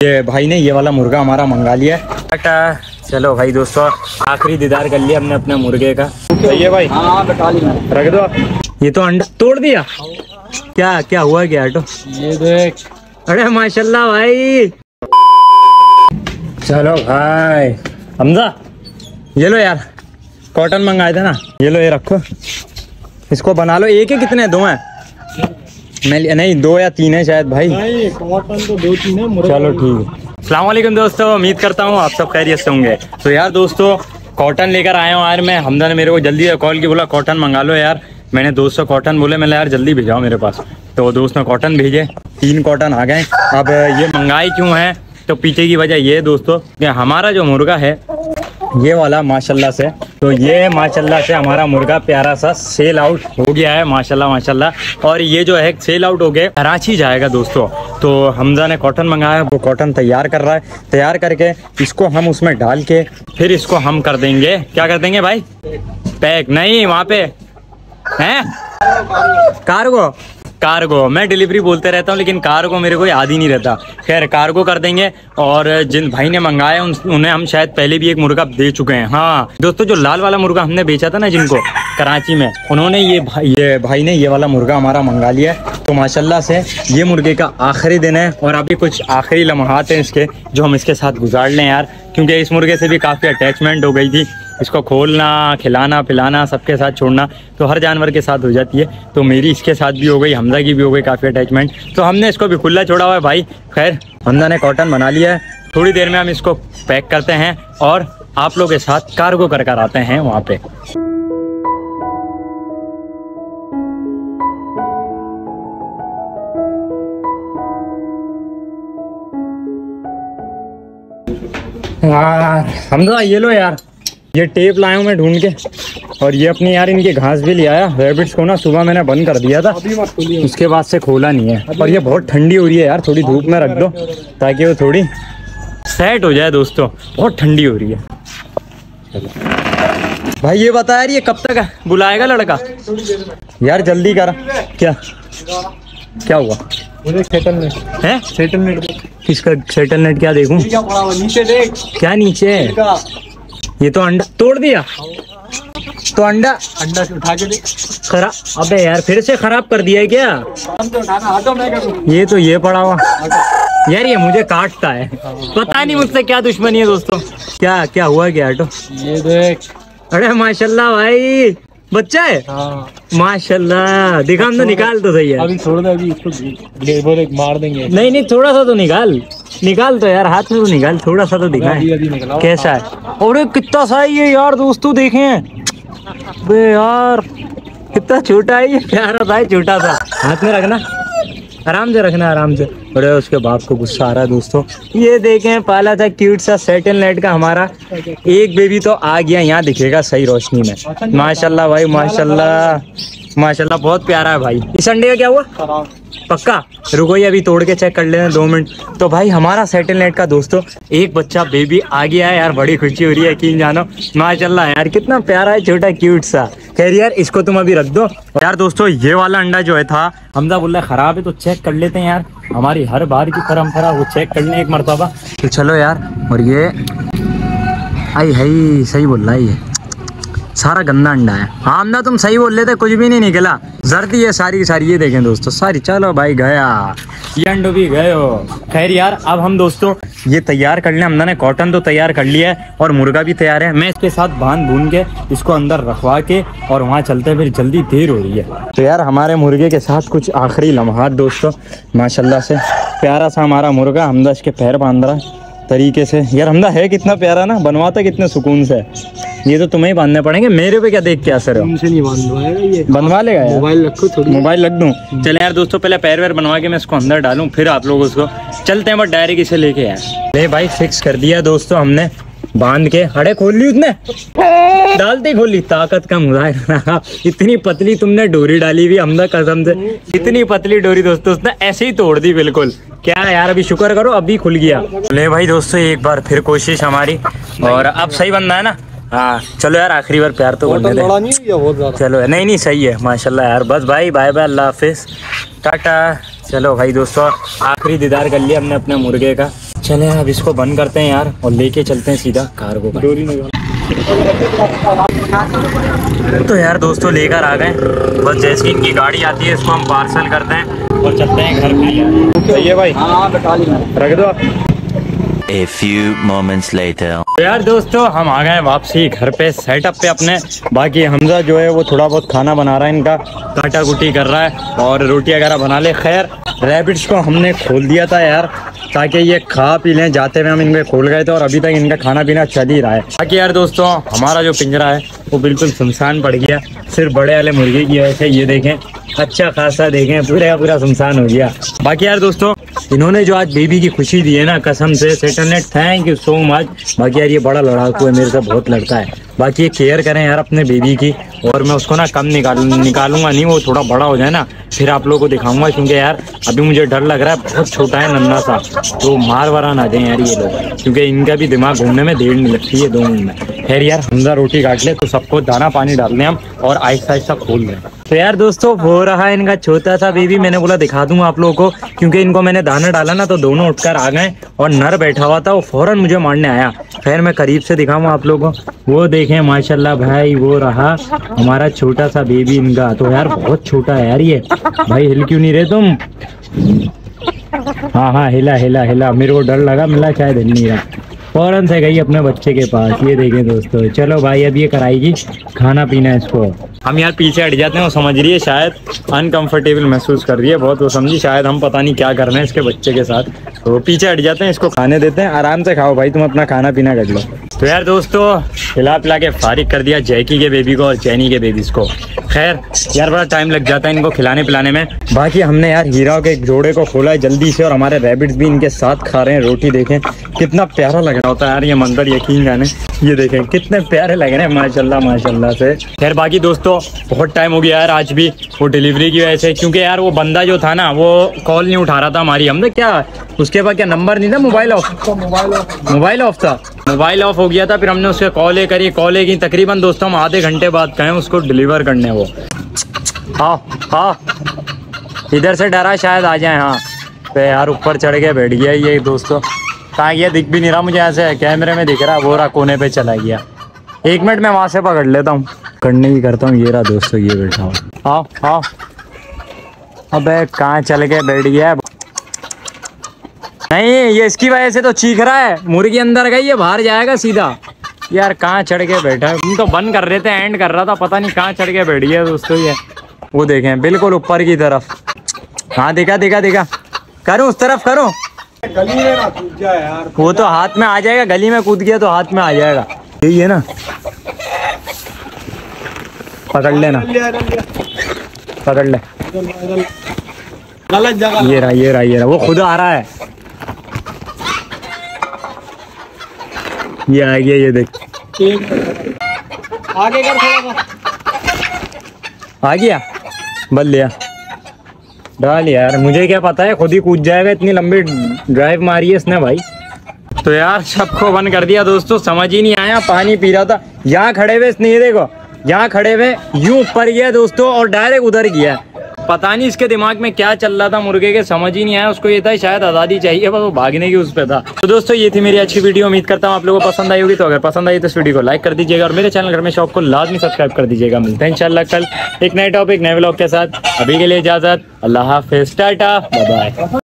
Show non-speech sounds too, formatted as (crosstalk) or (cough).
ये भाई ने ये वाला मुर्गा हमारा मंगा लिया है। टाटा चलो भाई दोस्तों आखिरी दीदार कर लिया हमने अपने मुर्गे का। सही है भाई। हाँ बैठा लिया रख दो ये तो अंडा तोड़ दिया। क्या क्या हुआ क्या आटो ये देख। अरे माशाल्लाह भाई। चलो भाई। हमजा ये लो यार। कॉटन मंगाए थे ना ये लो ये रखो। इसको बना लो। एक ही कितने दो हैं? मैं नहीं दो या तीन है शायद भाई। कॉटन तो दो तीन है चलो ठीक है। सलामकुम दोस्तों उम्मीद करता हूँ आप सब खैरियत से होंगे। तो यार दोस्तों कॉटन लेकर आया हूँ यार मैं। हमदा ने मेरे को जल्दी कॉल की बोला कॉटन मंगा लो यार। मैंने दोस्त कॉटन बोले मैंने यार जल्दी भेजाओ मेरे पास। तो दोस्त ने कॉटन भेजे। तीन कॉटन आ गए। अब ये मंगाई क्यों है? तो पीछे की वजह ये है दोस्तों कि हमारा जो मुर्गा है ये वाला, माशाल्लाह से। तो ये माशाल्लाह से हमारा मुर्गा प्यारा सा सेल आउट हो गया है, माशाल्लाह माशाल्लाह। और ये जो है सेल आउट हो गया कराची जाएगा दोस्तों। तो हमजा ने कॉटन मंगाया, वो कॉटन तैयार कर रहा है। तैयार करके इसको हम उसमें डाल के फिर इसको हम कर देंगे। क्या कर देंगे भाई? पैक नहीं, वहाँ पे। हैं? कार्गो कार्गो मैं डिलीवरी बोलते रहता हूँ लेकिन कार्गो मेरे को याद ही नहीं रहता। खैर कार्गो कर देंगे और जिन भाई ने मंगाया उन, उन्हें हम शायद पहले भी एक मुर्गा दे चुके हैं। हाँ दोस्तों जो लाल वाला मुर्गा हमने बेचा था ना जिनको कराची में उन्होंने ये भाई ये भाई ने ये वाला मुर्गा हमारा मंगा लिया तो माशाल्लाह से ये मुर्गे का आखिरी दिन है और अभी कुछ आखिरी लम्हात हैं इसके जो हम इसके साथ गुजार लें यार क्योंकि इस मुर्गे से भी काफ़ी अटैचमेंट हो गई थी। इसको खोलना, खिलाना, पिलाना, सबके साथ छोड़ना तो हर जानवर के साथ हो जाती है। तो मेरी इसके साथ भी हो गई हमजा की भी हो गई काफ़ी अटैचमेंट तो हमने इसको भी खुला छोड़ा हुआ है, भाई। खैर हमजा ने कॉटन बना लिया है। थोड़ी देर में हम इसको पैक करते हैं और आप लोग के साथ कार्गो कर कर आते हैं वहाँ पे। यार हमजा ये लो यार। ये टेप लाया हूँ मैं ढूंढ के। और ये अपनी यार इनके घास भी ले आया। रेबिट्स को ना सुबह मैंने बंद कर दिया था। उसके बाद से खोला नहीं है। और ये बहुत ठंडी हो रही है यार थोड़ी धूप में रख दो ताकि वो थोड़ी सेट हो जाए दोस्तों। बहुत ठंडी हो रही है। भाई ये बता यार ये कब तक है? बुलाएगा लड़का? यार जल्दी कर। क्या? क्या हुआ? सेटलमेंट है? सेटलमेंट किसका सेटलमेंट क्या देखूँ? क्या नीचे देख। क्या नीचे? है का ये तो अंडा तोड़ दिया। तो अंडा। अंडा उठा के दे। खराब अबे यार फिर से खराब कर दिया है क्या? तो ये तो ये पड़ा हुआ। यार ये मुझे काटता है। पता नहीं मुझसे क्या दुश्मनी है दोस्तों। क्या क्या हुआ क्या ऑटो ये देख। अरे माशाल्लाह भाई। बच्चा है? हाँ। माशाल्लाह दिखा तो निकाल तो सही है। अभी छोड़ दे अभी इसको लेबर एक मार देंगे। नहीं नहीं थोड़ा सा तो निकाल। निकाल तो यार हाथ में तो निकाल थोड़ा सा तो दिखा अभी अभी निकला कैसा है? और कितना सा है ये यार दोस्तों देखे बे यार कितना छोटा है ये प्यारा था छोटा था। हाथ में रखना। आराम से रखना, आराम से। बड़े उसके बाप को गुस्सा आ रहा है दोस्तों। ये देखें, पाला था क्यूट सा सेटल नेट का हमारा। एक बेबी तो आ गया, यहाँ दिखेगा सही रोशनी में। माशाल्लाह भाई, माशाल्लाह। माशाल्लाह, बहुत प्यारा है भाई। इस अंडे का क्या हुआ? पक्का? रुको ये अभी तोड़ के चेक कर लेना दो मिनट। तो भाई, हमारा सेटल नेट का दोस्तों, एक बच्चा बेबी आ गया है यार, बड़ी खुशी हो रही है, यकीन जानो। माशाल्लाह यार, कितना प्यारा है, छोटा क्यूट सा। खैर यार, इसको तुम अभी रख दो। यार दोस्तों, ये वाला अंडा जो है था हमदा बोल रहा खराब है तो चेक कर लेते हैं यार। हमारी हर बार की परंपरा, वो चेक कर लें एक मरतबा। तो चलो यार, और ये, आई है सही बोल रहा है सारा गंदा अंडा है। हाँ ना तुम सही बोल लेते कुछ भी नहीं निकला। जर्दी है सारी सारी ये देखें दोस्तों सारी। चलो भाई गया। ये अंडो भी गए हो। खैर यार अब हम दोस्तों ये तैयार कर लें हमने ने कॉटन तो तैयार कर लिया है और मुर्गा भी तैयार है। मैं इसके साथ बाँध भून के इसको अंदर रखवा के और वहाँ चलते हैं, फिर जल्दी देर हो रही है। तो यार हमारे मुर्गे के साथ कुछ आखिरी लम्हा दोस्तों। माशाल्लाह से प्यारा सा हमारा मुर्गा। हमदा इसके पैर बाँध रहा तरीके से। यार हमदा है कितना प्यारा ना बनवाता कितने सुकून से। ये तो तुम्हें ही बांधने पड़ेंगे। मेरे पे क्या देख के असर है? तुमसे नहीं बांधवाएगा ये। बनवा लेगा यार। मोबाइल रखो थोड़ी। मोबाइल रख दूँ। चले यार दोस्तों पहले पैर वैर बनवा के मैं इसको अंदर डालूं फिर आप लोग उसको। चलते हैं बस डायरेक्ट इसे लेके यार। ले भाई फिक्स कर दिया दोस्तों हमने। बाँध के। अड़े खोल ली उसने। डालते खोल ली। ताकत का मुजाहिरा (laughs) इतनी पतली तुमने डोरी डाली हुई हमने कसम से। इतनी पतली डोरी दोस्तों उसने ऐसे ही तोड़ दी बिल्कुल। क्या यार अभी शुक्र करो अभी खुल गया। ले भाई दोस्तों एक बार फिर कोशिश हमारी। और अब सही बनना है ना? हाँ चलो यार आखिरी बार प्यार तो करने दे। नहीं है या बहुत ज़्यादा चलो नहीं नहीं सही है माशाल्लाह यार। बस भाई बाय बाय अल्लाह हाफिज। टाटा। चलो भाई दोस्तों आखिरी दीदार कर लिया हमने अपने मुर्गे का। चले अब इसको बंद करते हैं यार और लेके चलते हैं सीधा कार्गो का तो यार दोस्तों लेकर आ गए। बस जैसे इनकी गाड़ी आती है इसको हम पार्सल करते हैं और चलते हैं घर पे। यार सही है भाई। हाँ रख दो आप। A few moments later. तो यार दोस्तों, हम आ गए वापसी घर पे सेटअप पे अपने। बाकी हमजा जो है, वो थोड़ा बहुत खाना बना रहा है इनका। काटा कुटी कर रहा है और रोटी वगैरह बना ले। खैर रैबिट्स को हमने खोल दिया था यार, ताकि ये खा पी लें। जाते हुए हम इनमें खोल गए थे और अभी तक इनका खाना पीना चल ही रहा है। बाकी यार दोस्तों, हमारा जो पिंजरा है, वो बिल्कुल सुनसान पड़ गया। सिर्फ़ बड़े वाले मुर्गे की वजह से, ये देखें अच्छा खासा देखें, पूरे पूरा सुनसान हो गया। बाकी यार दोस्तों इन्होंने जो आज बेबी की खुशी दी है ना, कसम से सेटलनेट थैंक यू सो मच बाकी यार ये बड़ा लड़ाकू है, मेरे से बहुत लड़ता है। बाकी ये केयर करें यार अपने बेबी की, और मैं उसको ना कम निकाल, निकालूँगा नहीं, वो थोड़ा बड़ा हो जाए ना, फिर आप लोगों को दिखाऊँगा, क्योंकि यार अभी मुझे डर लग रहा है, बहुत छोटा है नन्ना सा। तो मार वारा ना दें यार ये लोग, क्योंकि इनका भी दिमाग घूमने में देर नहीं लगती है दो मिनट में। खैर यार हमजा रोटी काट ले तो सबको दाना पानी डाल दें हम, और आहिस्ता आहिस्ता खोल दें। तो यार दोस्तों हो रहा है इनका छोटा सा बेबी मैंने बोला दिखा दूँगा आप लोगों को, क्योंकि इनको मैंने दाना डाला ना तो दोनों उठकर आ गए और नर बैठा हुआ था, वो फ़ौरन मुझे मारने आया। खैर, मैं करीब से दिखाऊँगा आप लोगों को। वो देखें, माशाल्लाह भाई, वो रहा हमारा छोटा सा बेबी इनका। तो यार, बहुत छोटा है यार ये। भाई, हिल क्यों नहीं रहे तुम? हाँ हाँ हिला हिला हिला। मेरे को डर लगा, मिला शायद हिल नहीं रहा। फ़ौरन से गई अपने बच्चे के पास। ये देखें दोस्तों। चलो भाई, अब ये कराएगी। खाना पीना इसको। हम यार पीछे हट जाते हैं वो समझ रही है, शायद अनकंफर्टेबल महसूस कर रही है बहुत, वो समझी, शायद हम पता नहीं क्या कर रहे हैं इसके बच्चे के साथ। तो पीछे हट जाते हैं, इसको खाने देते हैं। आराम से खाओ भाई, तुम अपना खाना पीना कर लो। तो यार दोस्तों खिला पिला के फारिग कर दिया जैकी के बेबी को और जैनी के बेबीज को। खैर यार बड़ा टाइम लग जाता है इनको खिलाने पिलाने में। बाकी हमने यार हीरा के एक जोड़े को खोला है जल्दी से और हमारे रैबिट्स भी इनके साथ खा रहे हैं रोटी देखें। कितना प्यारा लग रहा होता है यार ये मंजर यकीन जाने। ये देखें कितने प्यारे लग रहे हैं माशाल्लाह माशाल्लाह से। खैर बाकी दोस्तों बहुत टाइम हो गया यार आज भी वो डिलीवरी की वजह से क्योंकि यार वो बंदा जो था ना वो कॉल नहीं उठा रहा था हमारी। हमने क्या उसके पास क्या नंबर नहीं था मोबाइल ऑफ़ मोबाइल ऑफ़ था? मोबाइल ऑफ़ हो गया था, फिर हमने उसके कॉल करी। कॉल की। तकरीबन दोस्तों, हम आधे घंटे बाद गए, उसको डिलीवर करने वो। हाँ हाँ। इधर से डरा शायद आ जाए हाँ। तो यार, ऊपर चढ़ के बैठ गया ये दोस्तों। कहाँ गया? दिख भी नहीं रहा मुझे ऐसे। कैमरे में दिख रहा है वो रहा, कोने पे चला गया। एक मिनट में वहाँ से पकड़ लेता हूँ। करने की करता हूँ, ये रहा दोस्तों, ये बैठा हूँ आओ आओ अबे, कहाँ चल के बैठ गया? है? नहीं ये इसकी वजह से तो चीख रहा है। मुर्गी अंदर गई है बाहर जाएगा सीधा। यार कहाँ चढ़ के बैठा है? हम तो बंद कर रहे थे एंड कर रहा था पता नहीं कहाँ चढ़ के बैठ गया दोस्तों ये। वो देखें बिल्कुल ऊपर की तरफ़। हाँ देखा देखा देखा। करूँ उस तरफ़ करूँ? गली में ना कूद जाए यार। वो तो हाथ में आ जाएगा गली में कूद गया तो हाथ में आ जाएगा। यही है ना? पकड़ लेना पकड़ ले। गलत जगह। ये रहा ये रहा ये रहा। वो खुद आ रहा है। ये आ गया ये देख। आगे कर थोड़ा आ गया? बल लिया। डाल यार मुझे क्या पता है खुद ही कूद जाएगा इतनी लंबी ड्राइव मारी है इसने भाई। तो यार सबको बंद कर दिया दोस्तों समझ ही नहीं आया पानी पी रहा था। यहाँ खड़े हुए इसने ये देखो यहाँ खड़े हुए यूँ ऊपर गया दोस्तों और डायरेक्ट उधर गया। पता नहीं इसके दिमाग में क्या चल रहा था, मुर्गे के समझ ही नहीं आया, उसको ये था, शायद आज़ादी चाहिए, बस वो भागने की उस पर था। तो दोस्तों, ये थी मेरी अच्छी वीडियो उम्मीद करता हूँ आप लोगों को पसंद आई होगी तो अगर पसंद आई तो इस वीडियो को लाइक कर दीजिएगा और मेरे चैनल घर में शॉप को लाजमी सब्सक्राइब कर दीजिएगा। मिलते हैं इंशाल्लाह कल एक नए टॉपिक नए ब्लॉग के साथ। अभी के लिए इजाज़त, अल्लाह हाफिज, टाटा बाय